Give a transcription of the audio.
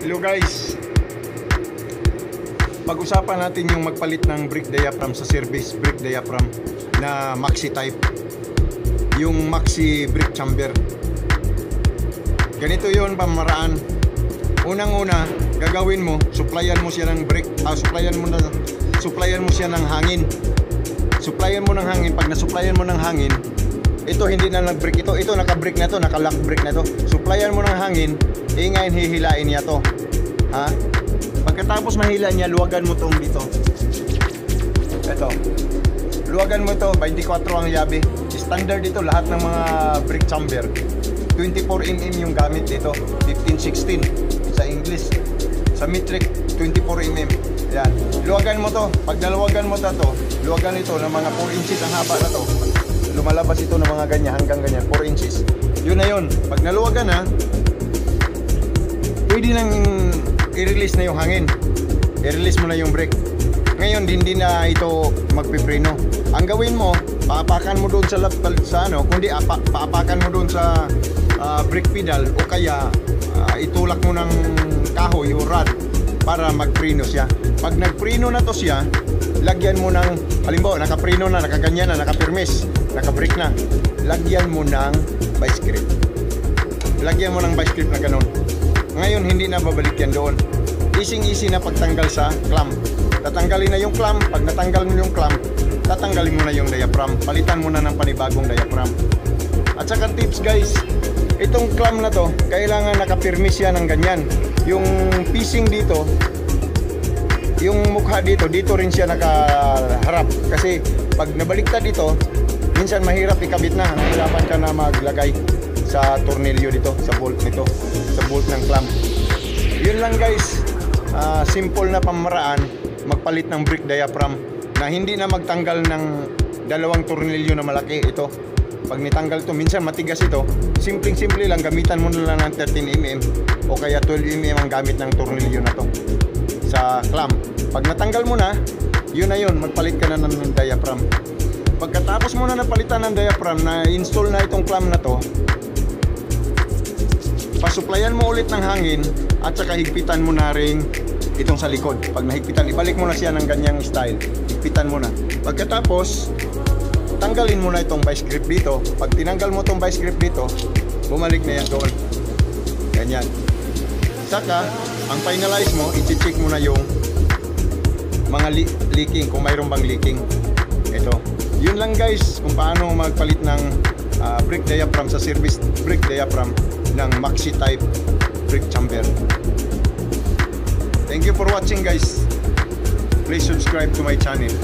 Hello guys. Pag-usapan natin yung magpalit ng brake diaphragm sa service brake diaphragm na maxi type. Yung maxi brake chamber. Ganito yon pamaraan. Unang-una, gagawin mo, supplyan mo siya ng brake, ah, supplyan mo na supplyan mo siya ng hangin. Supplyan mo ng hangin, pag nasupplyan mo ng hangin, ito hindi na nag-brake ito, ito naka-brake na to, naka-lock brake na to. Supplyan mo ng hangin, ingayin hihilain niya to. Ha? Pagkatapos mahila niya, luwagan mo tong dito. Ito. Luwagan mo to, 24 ang yabe. Standard dito lahat ng mga brake chamber. 24mm yung gamit dito. 15-16 sa English. Sa metric, 24mm. Yan. Luwagan mo to. Pag naluwagan mo to, to luwagan ito ng mga 4 inches ang haba na to. Lumalabas ito ng mga ganyan hanggang ganyan, 4 inches. Yun na yun. Pag naluwagan na, pwede nang i-release na yung hangin. I-release mo na yung brake. Ngayon, hindi na ito magpipreno. Ang gawin mo, paapakan mo doon sa, lap, sa ano, kundi apa, paapakan mo doon sa ah, brake pedal o kaya ah, itulak mo ng kahoy o rod para magpreno siya. Pag nagpreno na to siya, lagyan mo ng, halimbawa, nakapreno na, nakaganyan na, nakapirmis, nakabrake na, lagyan mo ng vice grip. Lagyan mo ng vice grip na ganun. Ngayon, hindi na babalik yan doon. Easy-easy na pagtanggal sa clamp. Tatanggalin na yung clamp. Pag natanggal mo yung clamp, tatanggalin mo na yung diaphragm. Palitan mo na ng panibagong diaphragm. At saka tips guys, itong clamp na to, kailangan nakapirmis yan ng ganyan. Yung piecing dito, yung mukha dito, dito rin siya nakaharap. Kasi pag nabaliktad dito, minsan mahirap ikabit na. Hirapan ka na maglagay sa tornilyo dito, sa bolt nito, sa bolt ng clamp. Yun lang guys, Ah, simple na pamaraan, magpalit ng brake diaphragm na hindi na magtanggal ng dalawang tornilyo na malaki ito. Pag nitanggal to, minsan matigas ito. Simpleng-simple lang, gamitan mo na lang ng 13mm o kaya 12mm ang gamit ng tornilyo na to sa clamp. Pag natanggal mo na, yun na yun, magpalit ka na ng diaphragm. Pagkatapos mo na napalitan ng diaphragm, na install na itong clamp na to, pasuplayan mo ulit ng hangin at saka higpitan mo na rin itong sa likod. Pag nahigpitan, ibalik mo na siya ng ganyang style. Higpitan mo na. Pagkatapos, tanggalin mo na itong vice grip dito. Pag tinanggal mo itong vice grip dito, bumalik na yan doon. Ganyan. Saka, ang finalize mo, i-check mo na yung mga li- leaking, kung mayroon bang leaking. Ito. Yun lang guys, kung paano magpalit ng ah, brake diaphragm sa service brake diaphragm ng maxi type brake chamber. Thank you for watching guys. Please subscribe to my channel.